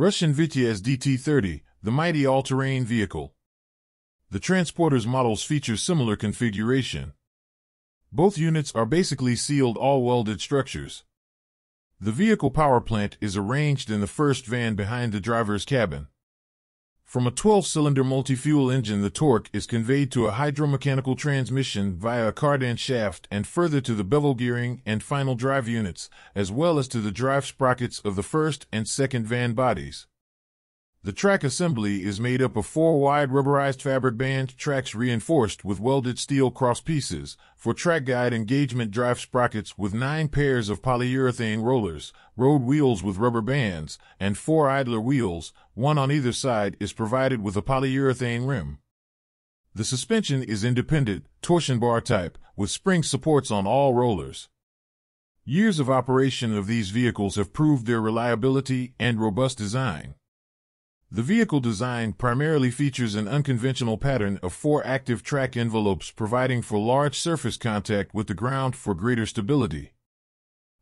Russian Vityaz DT-30, the mighty all-terrain vehicle. The transporter's models feature similar configuration. Both units are basically sealed all-welded structures. The vehicle power plant is arranged in the first van behind the driver's cabin. From a 12-cylinder multi-fuel engine the torque is conveyed to a hydromechanical transmission via a cardan shaft and further to the bevel gearing and final drive units, as well as to the drive sprockets of the first and second van bodies. The track assembly is made up of four wide rubberized fabric band tracks reinforced with welded steel cross pieces for track guide engagement drive sprockets with nine pairs of polyurethane rollers, road wheels with rubber bands, and four idler wheels, one on either side is provided with a polyurethane rim. The suspension is independent, torsion bar type, with spring supports on all rollers. Years of operation of these vehicles have proved their reliability and robust design. The vehicle design primarily features an unconventional pattern of four active track envelopes providing for large surface contact with the ground for greater stability.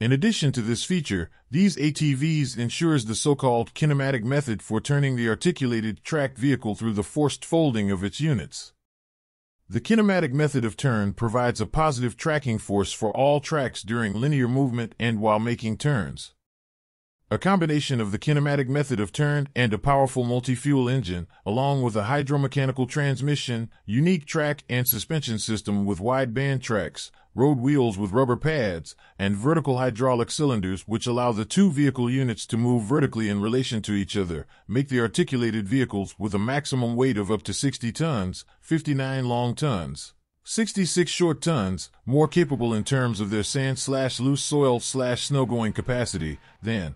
In addition to this feature, these ATVs ensures the so-called kinematic method for turning the articulated tracked vehicle through the forced folding of its units. The kinematic method of turn provides a positive tracking force for all tracks during linear movement and while making turns. A combination of the kinematic method of turn and a powerful multi-fuel engine, along with a hydromechanical transmission, unique track and suspension system with wide band tracks, road wheels with rubber pads, and vertical hydraulic cylinders which allow the two vehicle units to move vertically in relation to each other, make the articulated vehicles with a maximum weight of up to 60 tons, 59 long tons. 66 short tons, more capable in terms of their sand slash loose soil slash snow going capacity than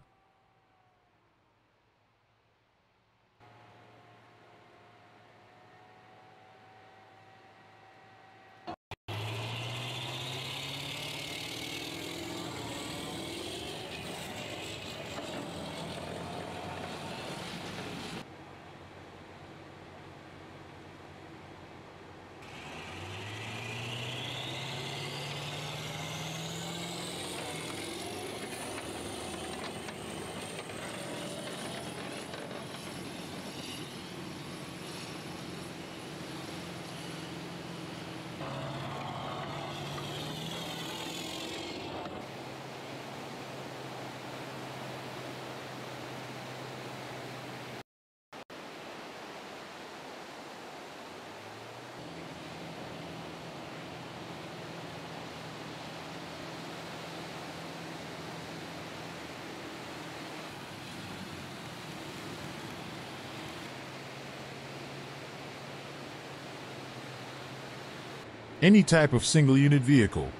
any type of single unit vehicle.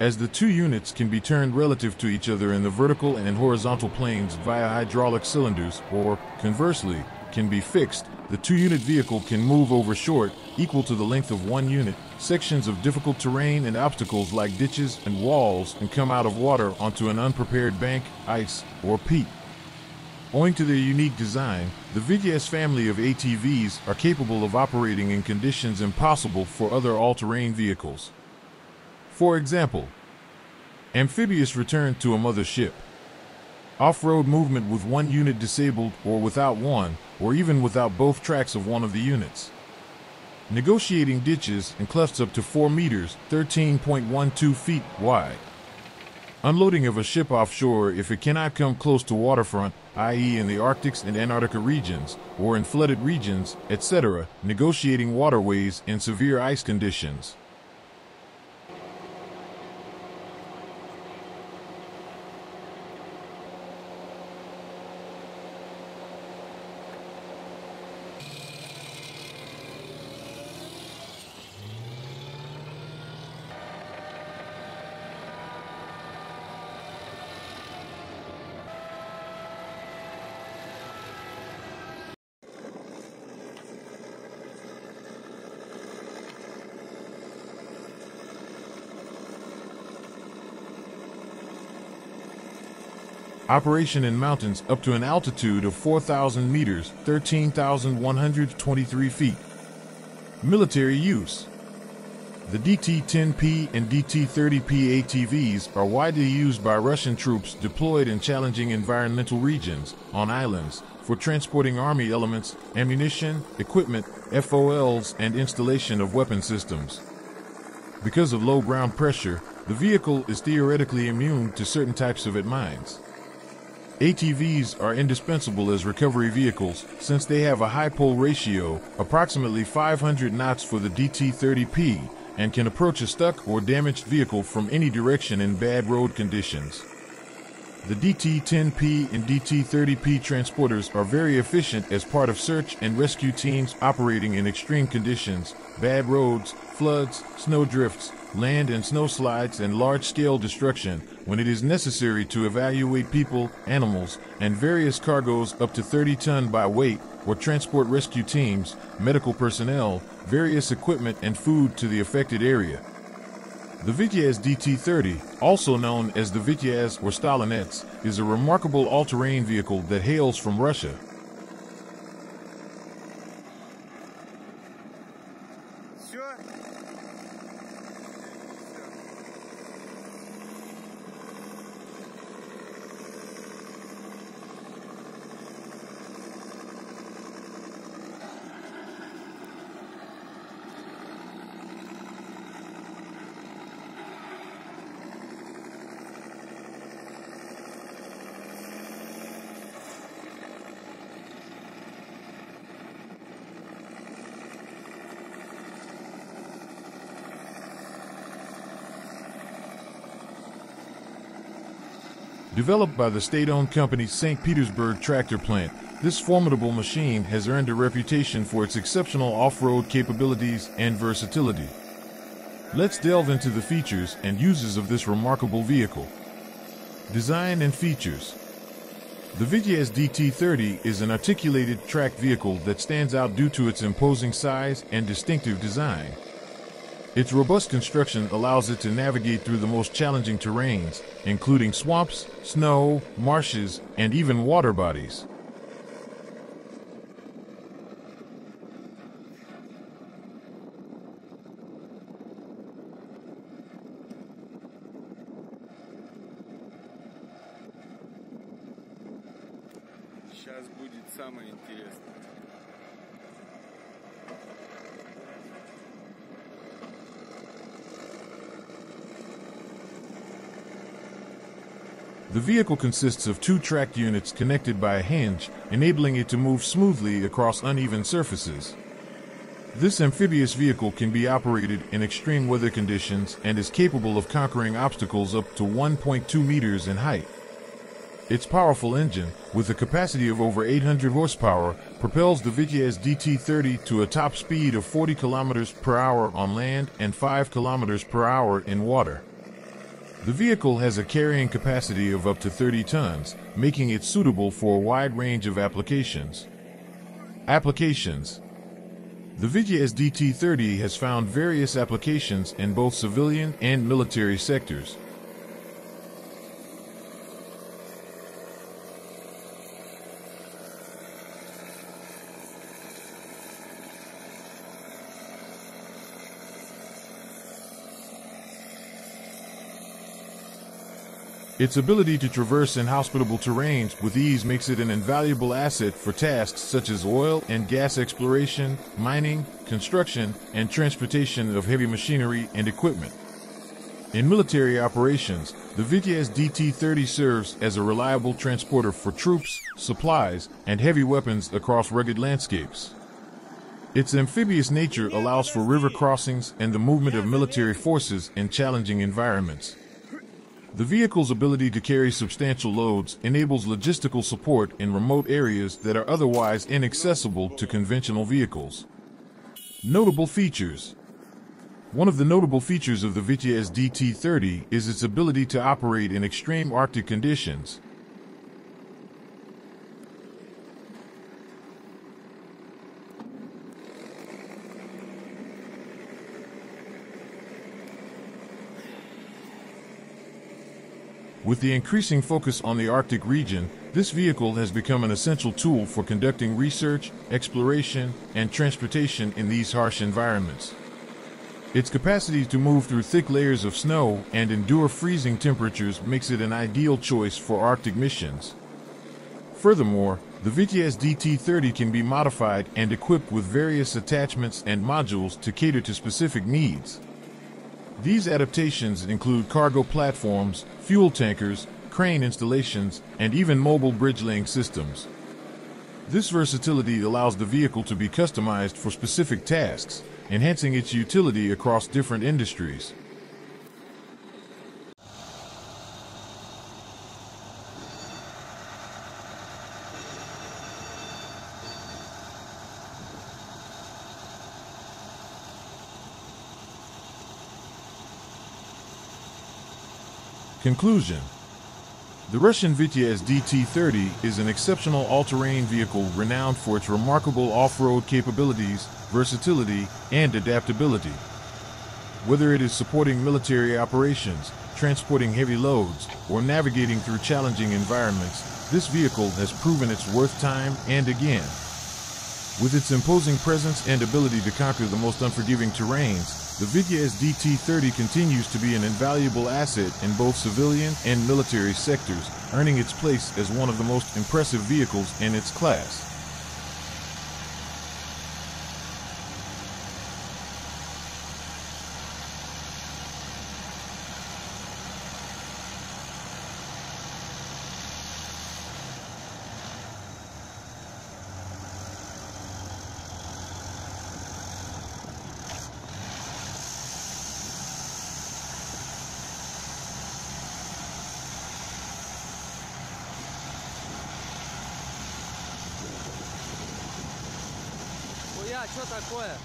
As the two units can be turned relative to each other in the vertical and horizontal planes via hydraulic cylinders, or, conversely, can be fixed, the two-unit vehicle can move over short, equal to the length of one unit, sections of difficult terrain and obstacles like ditches and walls and come out of water onto an unprepared bank, ice, or peat. Owing to their unique design, the Vityaz family of ATVs are capable of operating in conditions impossible for other all-terrain vehicles. For example, amphibious return to a mother ship, off-road movement with one unit disabled or without one, or even without both tracks of one of the units. Negotiating ditches and clefts up to 4 meters, 13.12 feet wide. Unloading of a ship offshore if it cannot come close to waterfront, i.e. in the Arctics and Antarctica regions, or in flooded regions, etc., negotiating waterways in severe ice conditions. Operation in mountains up to an altitude of 4,000 meters, 13,123 feet. Military use. The DT-10P and DT-30P ATVs are widely used by Russian troops deployed in challenging environmental regions, on islands, for transporting army elements, ammunition, equipment, FOLs, and installation of weapon systems. Because of low ground pressure, the vehicle is theoretically immune to certain types of mines. ATVs are indispensable as recovery vehicles since they have a high pull ratio, approximately 500 knots for the DT-30P, and can approach a stuck or damaged vehicle from any direction in bad road conditions. The DT-10P and DT-30P transporters are very efficient as part of search and rescue teams operating in extreme conditions, bad roads, floods, snow drifts, land and snow slides, and large-scale destruction when it is necessary to evaluate people, animals, and various cargoes up to 30 ton by weight or transport rescue teams, medical personnel, various equipment and food to the affected area. The Vityaz DT-30, also known as the Vityaz or Stalinets, is a remarkable all-terrain vehicle that hails from Russia. Developed by the state-owned company St. Petersburg Tractor Plant, this formidable machine has earned a reputation for its exceptional off-road capabilities and versatility. Let's delve into the features and uses of this remarkable vehicle. Design and features. The Vityaz DT30 is an articulated track vehicle that stands out due to its imposing size and distinctive design. Its robust construction allows it to navigate through the most challenging terrains, including swamps, snow, marshes, and even water bodies. Сейчас будет самое интересное. The vehicle consists of two tracked units connected by a hinge, enabling it to move smoothly across uneven surfaces. This amphibious vehicle can be operated in extreme weather conditions and is capable of conquering obstacles up to 1.2 meters in height. Its powerful engine, with a capacity of over 800 horsepower, propels the Vityaz DT30 to a top speed of 40 kilometers per hour on land and 5 kilometers per hour in water. The vehicle has a carrying capacity of up to 30 tons, making it suitable for a wide range of applications. Applications The Vityaz DT30 has found various applications in both civilian and military sectors. Its ability to traverse inhospitable terrains with ease makes it an invaluable asset for tasks such as oil and gas exploration, mining, construction, and transportation of heavy machinery and equipment. In military operations, the Vityaz DT-30 serves as a reliable transporter for troops, supplies, and heavy weapons across rugged landscapes. Its amphibious nature allows for river crossings and the movement of military forces in challenging environments. The vehicle's ability to carry substantial loads enables logistical support in remote areas that are otherwise inaccessible to conventional vehicles. Notable features One of the notable features of the Vityaz DT30 is its ability to operate in extreme Arctic conditions. With the increasing focus on the Arctic region, this vehicle has become an essential tool for conducting research, exploration, and transportation in these harsh environments. Its capacity to move through thick layers of snow and endure freezing temperatures makes it an ideal choice for Arctic missions. Furthermore, the Vityaz DT30 can be modified and equipped with various attachments and modules to cater to specific needs. These adaptations include cargo platforms, fuel tankers, crane installations, and even mobile bridge laying systems. This versatility allows the vehicle to be customized for specific tasks, enhancing its utility across different industries. Conclusion The Russian Vityaz DT-30 is an exceptional all-terrain vehicle renowned for its remarkable off-road capabilities, versatility, and adaptability. Whether it is supporting military operations, transporting heavy loads, or navigating through challenging environments, this vehicle has proven its worth time and again. With its imposing presence and ability to conquer the most unforgiving terrains, the Vityaz DT-30 continues to be an invaluable asset in both civilian and military sectors, earning its place as one of the most impressive vehicles in its class. Хуя, что такое?